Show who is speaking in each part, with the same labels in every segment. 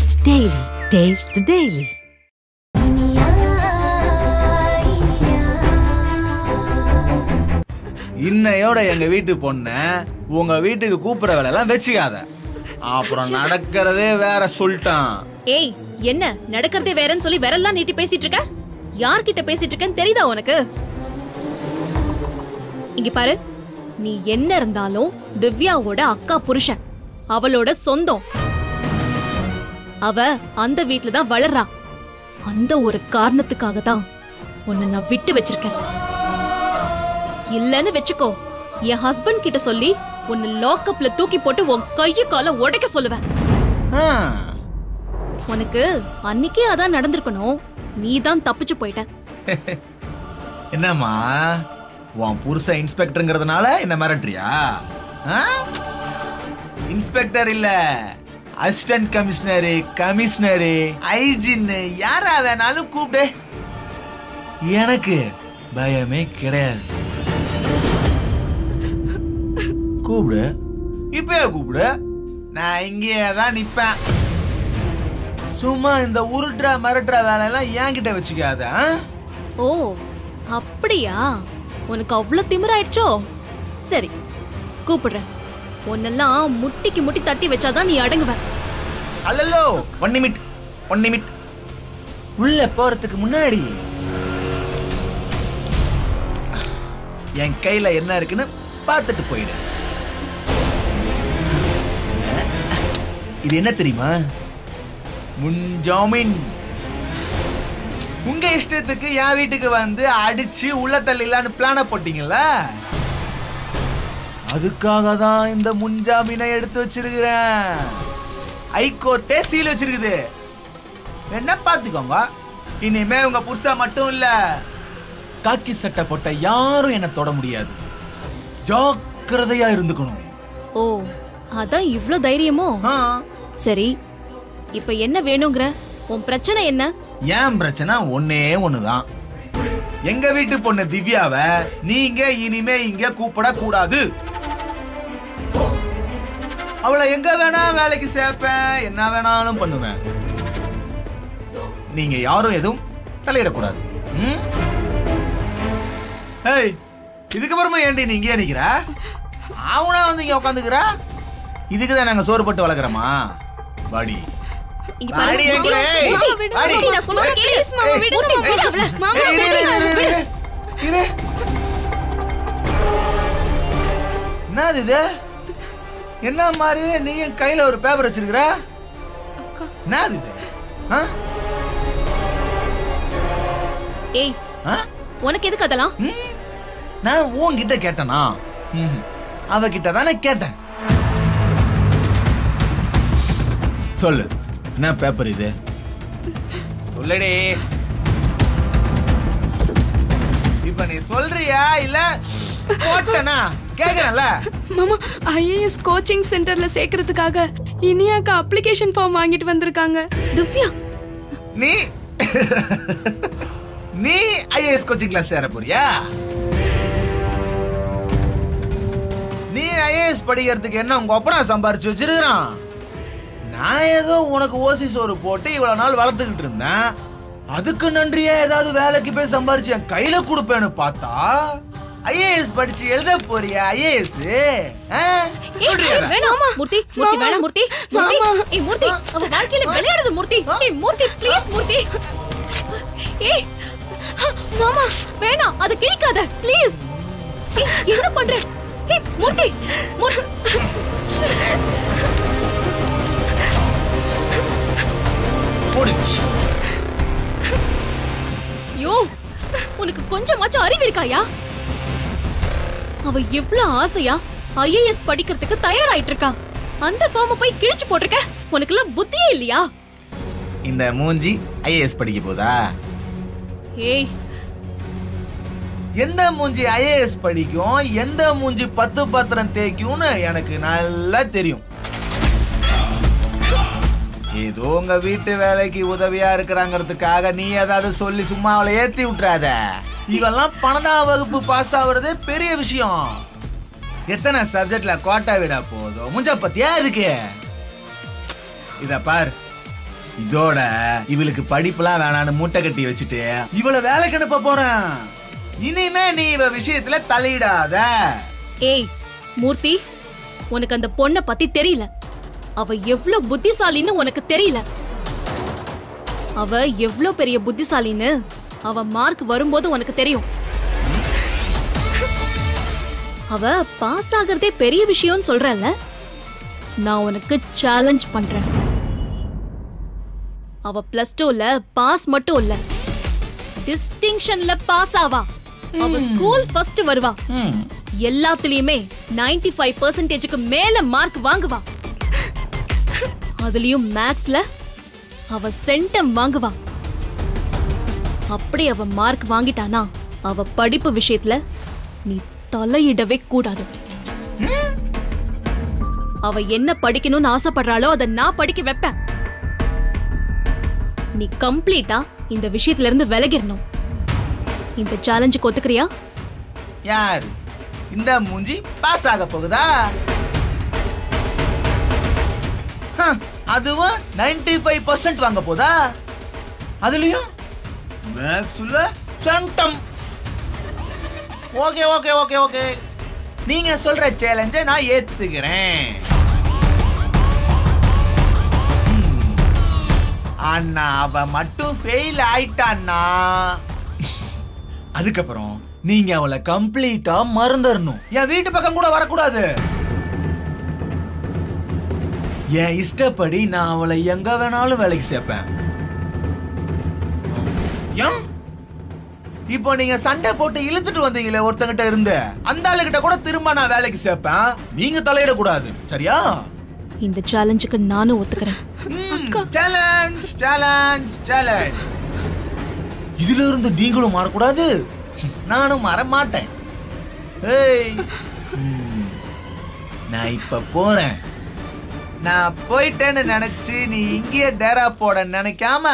Speaker 1: Taste the Daily. Taste the Daily.
Speaker 2: இன்னையோட எங்க வீட்டு பொண்ண உங்க வீட்டுக்கு கூப்பிடுற வேலை எல்லாம் வச்சுக்காத. அப்புறம் நடக்கிறதே வேற சொல்லிட்டான்.
Speaker 3: ஏய் என்ன? நடக்கிறதே வேறன்னு சொல்லி விரல்லாம் நீட்டி பேசிட்டு இருக்க? யார்கிட்ட பேசிட்டு இருக்கேன்னு தெரியுதா உனக்கு? இங்க பாரு. நீ என்ன இருந்தாலும் திவ்யாவோட அக்கா புருஷன். அவளோட சொந்தம். அவ அந்த வீட்ல தான் வளர்றா. அந்த ஒரு காரணத்துக்காக தான் உன்னை நான் விட்டு வச்சிருக்கேன். இல்லன்னு வெச்சுக்கோ என் ஹஸ்பண்ட் கிட்ட சொல்லி உன்னை லாக்அப்ல தூக்கி போட்டு உன் கைய கால உடைக்க சொல்லுவேன். உனக்கு அன்னைக்கே அதான் நடந்திருக்கணும். நீ தான் தப்பிச்சு போயிட்ட.
Speaker 2: என்னம்மா? உன் புருஷன் இன்ஸ்பெக்டருங்கிறதுனால என்ன மிரட்டுறியா? இன்ஸ்பெக்டர் இல்ல. அசிஸ்டன்ட் கமிஷனரு கமிஷனரு ஐஜின்னு யாரா வேணாலும் கூப்பிடு. எனக்கு பயமே கிடையாது. கூப்பிடு. இப்பயே கூப்பிடு? நான் இங்கேயே தான் நிப்பேன். சும்மா இந்த உருட்டுற மிரட்டுற வேலையெல்லாம் என்கிட்ட வச்சுக்காத
Speaker 3: ஓ அப்படியா? உனக்கு அவ்வளோ திமிராயிடுச்சோ? சரி கூப்பிடுறேன். உன்னெல்லாம் முட்டிக்கு முட்டி தட்டி வச்சாதான் நீ அடங்குவ.
Speaker 2: அல்லல்லோ ஒன் நிமிட் ஒன் நிமிட் உள்ள போறதுக்கு முன்னாடி. என் கையில என்ன இருக்குன்னு பார்த்துட்டு போயிடு. இது என்ன தெரியுமா? முன்ஜாமீன் உங்க இஷ்டத்துக்கு என் வீட்டுக்கு வந்து அடிச்சு உள்ள தள்ளிலான்னு பிளான போட்டீங்களா அதுக்காக தான் இந்த முன்ஜாமீனை எடுத்து வச்சிருக்கிறேன். ஹைகோர்ட்டே சீல் வச்சிருக்குது. என்ன பாத்துக்கோங்க இனிமே உங்க புருஷா மட்டும் இல்ல. காக்கி சட்டை போட்ட யாரும் என்ன தொட முடியாது. ஜாக்கிரதையா இருந்துக்கணும்.
Speaker 3: ஓ அதான் இவ்ளோ தைரியமோ? சரி இப்ப என்ன வேணுங்கிற? உன் பிரச்சனை என்ன?
Speaker 2: என் பிரச்சனை ஒன்னே ஒண்ணுதான். எங்க வீட்டு பொண்ணு திவ்யாவ நீங்க இனிமே இங்க கூப்பிட கூடாது அவளை எங்க வேணா வேலைக்கு சேர்ப்பேன். என்ன வேணாலும் பண்ணுவேன். நீங்க யாரும் எதுவும் தலையிடக்கூடாது? ஏய் இதுக்கப்புறமா ஏண்டி நீ இங்கே நிக்கிற? அவனா வந்து இங்க உட்காந்துக்கிற இதுக்கு தான் நாங்க சோறு போட்டு வளர்க்குறோமா? வாடி. என்னது இது? என்ன மாதிரி நீ என் கையில ஒரு பேப்பர் வச்சிருக்கிற? என்னது இது?
Speaker 3: ஏய்? உனக்கு எதுக்கு அதெல்லாம்?
Speaker 2: நான் உன்கிட்ட கேட்டனா. அவகிட்ட தானே கேட்டேன். சொல்லு. என்ன பேப்பர் இது? சொல்லுடி. இப்ப நீ சொல்றியா இல்ல போட்டனா? கேக்குறல
Speaker 4: மாமா ஐஏஎஸ் கோச்சிங் சென்டர்ல சேர்க்கறதுக்காக இனியாக்கா அப்ளிகேஷன் ஃபார்ம் வாங்கிட்டு வந்திருக்காங்க.
Speaker 3: திவ்யா.
Speaker 2: நீ நீ ஐஏஎஸ் கோச்சிங் கிளாஸ் சேர போறியா? நீ ஐஏஎஸ் படிக்கிறதுக்கு என்ன உங்க அப்பனா சம்பாரிச்சு வச்சிருக்கிறான்? நான் ஏதோ உனக்கு ஓசி சோறு போட்டு இவ்வளவு நாள் வளர்த்துக்கிட்டு இருந்தேன். அதுக்கு நன்றியா ஏதாவது வேலைக்கு போய் சம்பாரிச்சு என் கையில கொடுப்பேன்னு பார்த்தா? ஐஏஎஸ் படிச்சு எழுத போறியா ஐஏஎஸ்
Speaker 3: வேணாம் மூர்த்தி மூர்த்தி வேணாம் மூர்த்தி. மூர்த்தி. ஏய் மூர்த்தி. அவ வாழ்க்கையில விளையாடுது மூர்த்தி. ஏய் மூர்த்தி ப்ளீஸ் மூர்த்தி. ஏய் மாமா வேணாம். அது கிழிக்காத ப்ளீஸ் என்ன பண்ற? ஏய் மூர்த்தி. மூர்-
Speaker 2: முடிச்சு
Speaker 3: யோ உனக்கு கொஞ்சமாச்சும் அறிவு இருக்காயா? அவ எவ்வளவு ஆசையா? ஐஏஎஸ் படிக்கிறதுக்கு தயாராயிட்டு இருக்கா. அந்த ஃபார்ம போய் கிழிச்சு போட்டிருக்க? உனக்கெல்லாம் புத்தியே இல்லையா?
Speaker 2: இந்த மூஞ்சி ஐஏஎஸ் படிக்க போதா?
Speaker 3: ஏய்.
Speaker 2: எந்த மூஞ்சி ஐஏஎஸ் படிக்கும்? எந்த மூஞ்சி பத்து பத்திரம் தேய்க்கும்னு எனக்கு நல்லா தெரியும். ஏதோ உங்க வீட்டு வேலைக்கு உதவியா இருக்கிறாங்கிறதுக்காக நீ ஏதாவது சொல்லி சும்மா அவளை ஏத்தி விட்டுறாத. இவெல்லாம் பன்னெண்டாம் வகுப்பு பாஸ் ஆகுறதே பெரிய விஷயம். எத்தனை சப்ஜெக்ட்ல கோட்டா விட போதும்? முஞ்ச பத்தியா இருக்கு இத பார். இதோட இவளுக்கு படிப்புலாம் வேணான்னு மூட்டை கட்டி வச்சுட்டு இவளை வேலைக்கு அனுப்ப போறேன். இனிமே நீ இவ விஷயத்துல தலையிடாத
Speaker 3: ஏய் மூர்த்தி உனக்கு அந்த பொண்ணை பத்தி தெரியல. அவ எவ்வளவு புத்திசாலின்னு உனக்கு தெரியல. அவ எவ்வளவு பெரிய புத்திசாலின்னு அவ மார்க் வரும்போது உனக்கு தெரியும். அவ பாஸ் ஆகிறதே பெரிய விஷயம்னு சொல்றல நான் உனக்கு சேலஞ்ச் பண்றேன். அவ பிளஸ் டூல பாஸ் மட்டும் இல்ல. டிஸ்டிங்ஷன்ல பாஸ் ஆவா. அவ ஸ்கூல் ஃபர்ஸ்ட் வருவா. எல்லாத்துலயுமே 95% ஃபைவ் பர்சன்டேஜுக்கு மேல மார்க் வாங்குவா. அதுலயும் மேக்ஸ்ல அவ சென்டம் வாங்குவா. அப்படி அவ மார்க் வாங்கிட்டானா? அவ படிப்பு விஷயத்துல நீ தலையிடவே கூடாது. அவ என்ன படிக்கணும்னு ஆசைப்படுறாளோ அதை நான் படிக்க வைப்பேன். நீ கம்ப்ளீட்டா இந்த விஷயத்துல இருந்து விலகிடணும். இந்த சேலஞ்சுக்கு ஒத்துக்கிறியா?
Speaker 2: யார்? இந்த மூஞ்சி பாஸ் ஆக போகுதா? அதுவும் 95% ஃபைவ் பர்சன்ட் வாங்க போதா? அதுலயும் மேக்ஸ்ல centum okay okay okay okay நீங்க சொல்ற சேலஞ்சை நான் ஏத்துக்கிறேன். அண்ணா அவ மட்டும் ஃபெயில் ஆயிட்டான்னா? அதுக்கப்புறம் நீங்க அவளை கம்ப்ளீட்டா மறந்துடணும் என் வீட்டு பக்கம் கூட வரக்கூடாது. என் இஷ்டப்படி நான் அவளை எங்க வேணாலும் வேலைக்கு சேர்ப்பேன். ஏன்? இப்போ நீங்க சண்டை போட்டு இழுத்துட்டு வந்தீங்களே ஒருத்தங்கிட்ட இருந்து. அந்த ஆளுகிட்ட கூட திரும்ப நான் வேலைக்கு சேர்ப்பேன். நீங்க தலையிடக்கூடாது. சரியா?
Speaker 3: இந்த சேலஞ்சுக்கு நானும் ஒத்துக்கிறேன்.
Speaker 2: சேலஞ்ச் சேலஞ்ச் சேலஞ்ச் இதுல இருந்து நீங்களும் மாறக்கூடாது. நானும் மாற மாட்டேன் ஏய் நான் இப்ப போறேன். நான் போயிட்டேன்னு நினைச்சு நீ இங்கேயே டேரா போட நினைக்காம.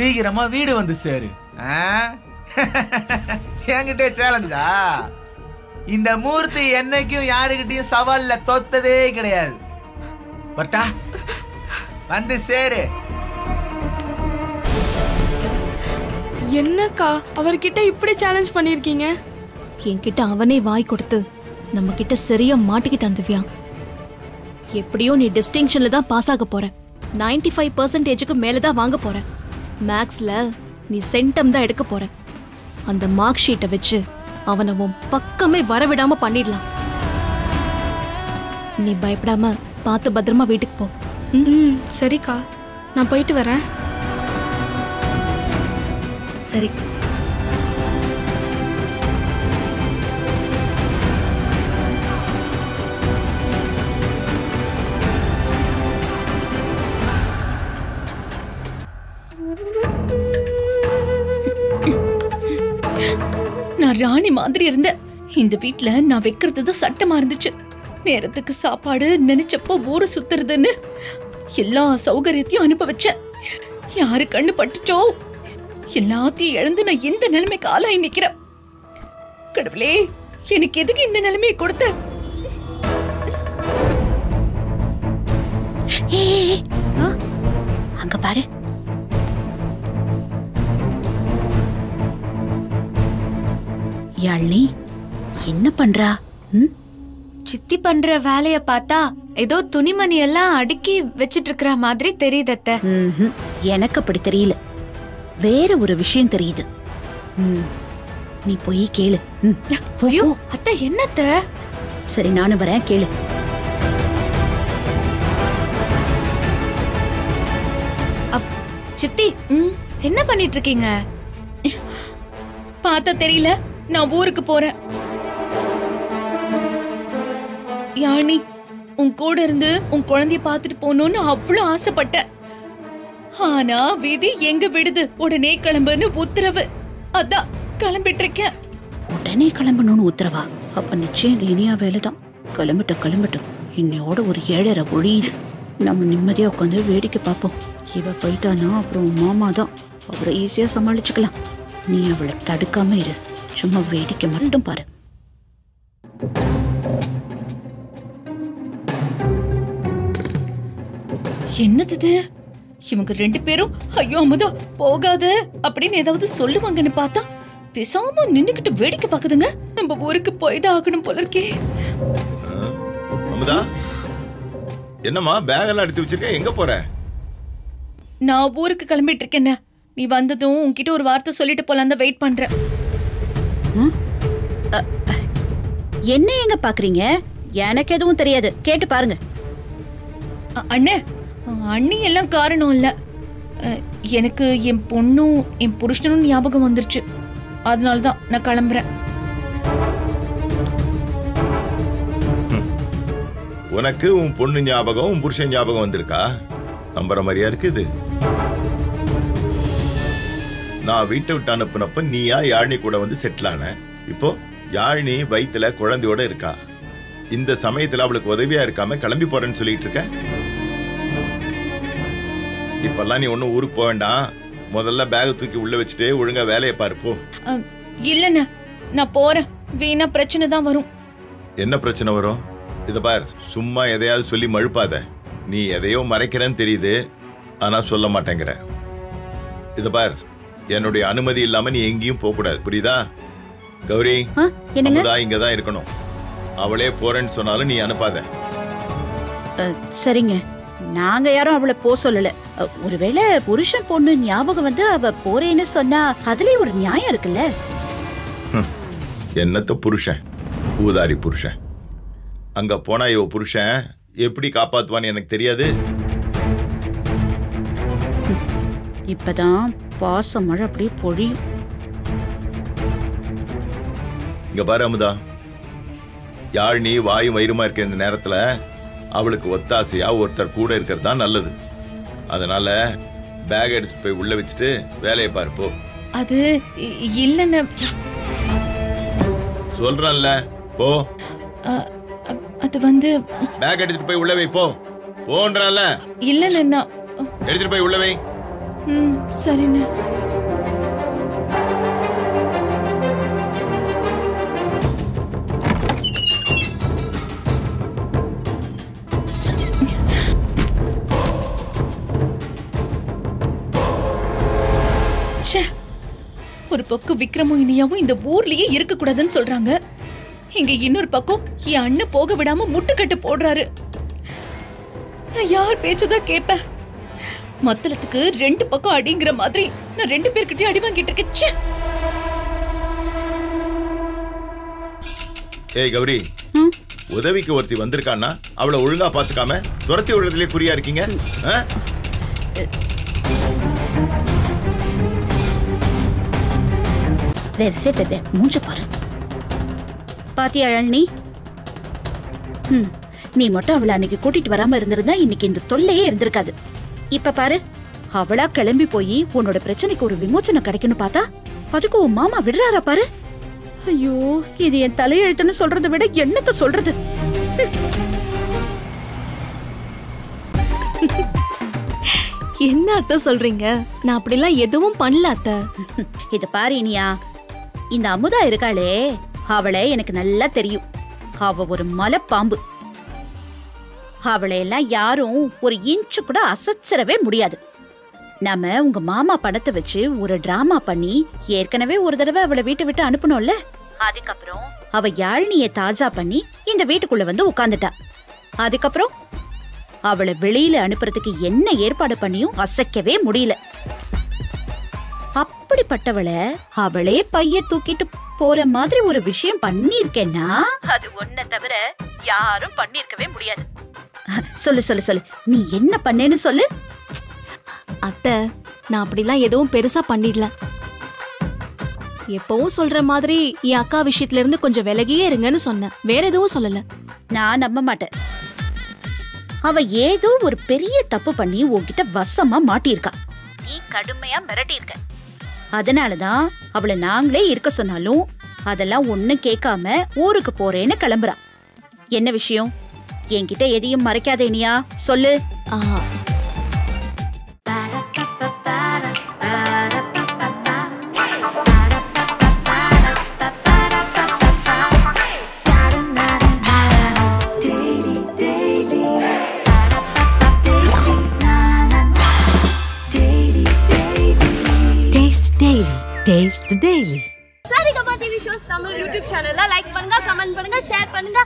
Speaker 2: சீக்கிரமா வீடு வந்து சேரு. ஆ? என்கிட்ட சேலஞ்சா இந்த மூர்த்தி என்னைக்கும் யாருகிட்டயும் சவால்ல தோத்ததே கிடையாது. பட்டா வந்து சேரு.
Speaker 4: என்னக்கா அவர்கிட்ட இப்படி சேலஞ்ச் பண்ணிருக்கீங்க?
Speaker 3: என்கிட்ட அவனே வாய் கொடுத்து நம்ம கிட்ட சரியா மாட்டிக்கிட்டான் திவ்யா. எப்படியோ நீ டிஸ்டிங்ஷன்ல தான் பாஸ் ஆக போற. 95% ஃபைவ் பர்சன்டேஜுக்கு மேல தான் வாங்க போற. மேக்ஸ்ல நீ சென்டம் தான் எடுக்க போற. அந்த மார்க் ஷீட்டை வச்சு அவனை உன் பக்கமே வரவிடாம பண்ணிடலாம். நீ பயப்படாம பார்த்து பத்திரமா வீட்டுக்கு போ.
Speaker 4: ம் சரிக்கா. நான் போயிட்டு வரேன்.
Speaker 3: சரி.
Speaker 5: ராணி மாதிரி இருந்தேன் இந்த வீட்ல நான் வைக்கிறது தான் சட்டமா இருந்துச்சு நேரத்துக்கு சாப்பாடு நினைச்சப்போ ஊரு சுத்துறதுன்னு எல்லா சௌகரியத்தையும் அனுபவிச்சேன் யாரு கண்ணு பட்டுச்சோ எல்லாத்தையும் இழந்து நான் எந்த நிலைமைக்கு ஆளாய் நிக்கிறேன் கடவுளே எனக்கு எதுக்கு இந்த நிலைமையை கொடுத்த
Speaker 6: அங்க பாரு யாழ்னி என்ன பண்றா? ம்?
Speaker 7: சித்தி பண்ற வேலைய பார்த்தா ஏதோ துணிமணி எல்லாம் அடுக்கி வச்சிட்டு இருக்கிற மாதிரி தெரியுது அத்தை.
Speaker 6: எனக்கு அப்படி தெரியல. வேற ஒரு விஷயம் தெரியுது. ம். நீ போய் கேளு.
Speaker 7: ஐயோ. அத்தை என்னத்த
Speaker 6: சரி நானும் வரேன். கேளு.
Speaker 7: சித்தி என்ன பண்ணிட்டு இருக்கீங்க
Speaker 5: பார்த்தா தெரியல. நான் ஊருக்கு போறேன். யானி உன் கூட இருந்து உன் குழந்தைய பார்த்துட்டு போகணும்னு அவ்வளோ ஆசைப்பட்ட ஆனா விதி எங்க விடுது? உடனே கிளம்புன்னு உத்தரவு. அதான் கிளம்பிட்டு இருக்கேன்
Speaker 6: உடனே கிளம்பணும்னு உத்தரவா? அப்ப நிச்சயம் இது இனியா வேலைதான். கிளம்பட்டும் கிளம்பட்டும். இன்னையோட ஒரு ஏழரை ஒழியுது. நம்ம நிம்மதியா உட்காந்து வேடிக்கை பார்ப்போம். இவ போயிட்டானா? அப்புறம் மாமா தான் அவரை ஈஸியாக சமாளிச்சுக்கலாம். நீ அவளை தடுக்காம இரு. சும்மா வேடிக்கை மட்டும் பாரு
Speaker 5: என்னது இது இவங்க ரெண்டு பேரும் ஐயோ அமுதா போகாத அப்படின்னு ஏதாவது சொல்லுவாங்கன்னு பார்த்தா பேசாம நின்னுக்கிட்டு வேடிக்கை பாக்குதுங்க நம்ம ஊருக்கு போய்தான் ஆகணும் போல இருக்கே
Speaker 8: அமுதா என்னம்மா பேக் எல்லாம் எடுத்து வச்சிருக்க எங்க போற
Speaker 5: நான் ஊருக்கு கிளம்பிட்டு இருக்கேன் நீ வந்ததும் உன்கிட்ட ஒரு வார்த்தை சொல்லிட்டு போலாம் தான் வெயிட் பண்றேன்
Speaker 6: என்ன எங்க பாக்குறீங்க? எனக்கு எதுவும் தெரியாது. கேட்டு பாருங்க.
Speaker 5: அண்ணே அண்ணி எல்லாம் காரணம் இல்ல. எனக்கு என் பொண்ணும் என் புருஷனும் ஞாபகம் வந்துருச்சு. அதனால தான் நான் கிளம்புறேன்.
Speaker 8: உனக்கு உன் பொண்ணு ஞாபகம் உன் புருஷன் ஞாபகம் வந்திருக்கா? நம்புற மாதிரியா இருக்குது நான் வீட்டை விட்டு அனுப்புனப்ப நீயா யாழினி கூட வந்து செட்டில் ஆன. இப்போ யாழினி வயித்துல குழந்தையோட இருக்கா. இந்த சமயத்துல அவளுக்கு உதவியா இருக்காம கிளம்பி போறேன்னு சொல்லிட்டு இருக்க. இப்பெல்லாம் நீ ஒன்னும் ஊருக்கு போக வேண்டாம். முதல்ல பேக் தூக்கி உள்ள வச்சுட்டு ஒழுங்கா வேலையை பாரு போ.
Speaker 5: அ, இல்லண்ணே. நான் போறேன். வீணா பிரச்சனை தான் வரும்.
Speaker 8: என்ன பிரச்சனை வரும்? இத பார் சும்மா எதையாவது சொல்லி மழுப்பாத. நீ எதையோ மறைக்கிறேன்னு தெரியுது. ஆனா சொல்ல மாட்டேங்கிற. இத பார் என்னுடைய அனுமதி இல்லாம நீ எங்கேயும் போக கூடாது. புரியுதா? கௌரி
Speaker 6: ஆ, என்னங்க?
Speaker 8: அமுதா இங்கதான் இருக்கணும். அவளே போறேன்னு சொன்னாலும் நீ அனுப்பாத.
Speaker 6: சரிங்க. நாங்க யாரும் அவளை போ சொல்லல. ஒருவேளை புருஷன் பொண்ணு ஞாபகம் வந்து அவ போறேன்னு சொன்னா அதுலயும் ஒரு நியாயம் இருக்குல்ல?
Speaker 8: என்னத்த புருஷன்? ஊதாரி புருஷன். அங்க போனா இவ புருஷன் எப்படி காப்பாத்துவான்னு எனக்கு தெரியாது.
Speaker 6: இப்பதான் பாச மழை அப்படியே பொழியும்
Speaker 8: இங்க பாரு அமுதா. யாழினி வாயும் வயிறுமா இருக்க இந்த நேரத்துல அவளுக்கு ஒத்தாசையா ஒருத்தர் கூட இருக்கிறது தான் நல்லது. அதனால பேக் எடுத்துட்டு போய் உள்ள வச்சுட்டு வேலையை பாரு போ.
Speaker 5: அது இ- இல்லண்ணே
Speaker 8: சொல்றேன்ல போ.
Speaker 5: அது வந்து
Speaker 8: பேக் எடுத்துட்டு போய் உள்ள வை போ. போன்றல
Speaker 5: இல்லண்ணே நான்
Speaker 8: எடுத்துட்டு போய் உள்ள வை.
Speaker 5: ம் சரிண்ணே. ச்சே, ஒரு பக்கம் விக்ரமும் இனியாவும் இந்த ஊர்லயே இருக்க கூடாதுன்னு சொல்றாங்க. இங்க இன்னொரு பக்கம் என் அண்ணன் போக விடாம முட்டுக்கட்டு போடுறாரு. நான் யார் பேச்சதான் கேட்பேன்? மத்தளத்துக்கு ரெண்டு பக்கம் அடிங்கிற மாதிரி நான் ரெண்டு பேர்கிட்டயும் அடி வாங்கிட்டு இருக்கேன்.
Speaker 8: ஏய் கௌரி.
Speaker 6: ம்.
Speaker 8: உதவிக்கு ஒருத்தி வந்திருக்கான்னா அவளை ஒழுங்கா பாத்துக்காம துரத்தி விடுறதுலயே குறியா இருக்கீங்க?
Speaker 6: மூஞ்ச பாரு. பாத்தியா ம். நீ மட்டும் அவளை அன்னைக்கு கூட்டிட்டு வராம இருந்திருந்தா இன்னைக்கு இந்த தொல்லையே இருந்திருக்காது. இப்ப பாரு. அவளா கிளம்பி போய் உன்னோட பிரச்சனைக்கு ஒரு விமோச்சனம் கிடைக்கும்னு பார்த்தா அதுக்கு உன் மாமா விடுறாரா பாரு. ஐயோ இது என் தலையெழுத்துன்னு சொல்றதை விட என்னத்த சொல்றது?
Speaker 3: என்ன அத்தை சொல்றீங்க? நான் அப்படிலாம் எதுவும் பண்ணல அத்தை.
Speaker 6: இத பாரு இனியா. இந்த அமுதா இருக்காளே அவளை எனக்கு நல்லா தெரியும். அவ ஒரு மலைப்பாம்பு. அவளை எல்லாம் யாரும் ஒரு இன்ச்சு கூட அசைச்சிடவே முடியாது. நாம உங்க மாமா பணத்தை வச்சு ஒரு டிராமா பண்ணி ஏற்கனவே ஒரு தடவை அவளை வீட்டை விட்டு அனுப்பணும்ல அதுக்கப்புறம் அவ யாழ்னிய தாஜா பண்ணி இந்த வீட்டுக்குள்ள வந்து உட்காந்துட்டா அதுக்கப்புறம் அவளை வெளியில அனுப்புறதுக்கு என்ன ஏற்பாடு பண்ணியும் அசைக்கவே முடியல. அப்படிப்பட்டவளை அவளே பைய தூக்கிட்டு போற மாதிரி ஒரு விஷயம் பண்ணிருக்கேன்னா அது ஒன்ன தவிர யாரும் பண்ணிருக்கவே முடியாது. சொல்லு சொல்லு சொல்லு. நீ என்ன பண்ணேன்னு சொல்லு.
Speaker 3: அத்தை நான் அப்படிலாம் எதுவும் பெருசா பண்ணிடல. எப்பவும் சொல்ற மாதிரி என் அக்கா விஷயத்துல இருந்து கொஞ்சம் விலகியே இருங்கன்னு சொன்னேன். வேற எதுவும் சொல்லல.
Speaker 6: நான் நம்ப மாட்டேன். அவ ஏதோ ஒரு பெரிய தப்பு பண்ணி உன்கிட்ட வசமா மாட்டியிருக்கா. நீ கடுமையா மிரட்டி இருக்க அதனாலதான் அவளை நாங்களே இருக்க சொன்னாலும் அதெல்லாம் ஒண்ணும் கேட்காம ஊருக்கு போறேன்னு கிளம்புறா. என்ன விஷயம்? என்கிட்ட எதையும் மறைக்காத இனியா சொல்லு.
Speaker 1: Taste the Daily.
Speaker 9: Saregama TV shows Tamil YouTube சேனல்ல லைக் பண்ணுங்க கமெண்ட் பண்ணுங்க ஷேர் பண்ணுங்க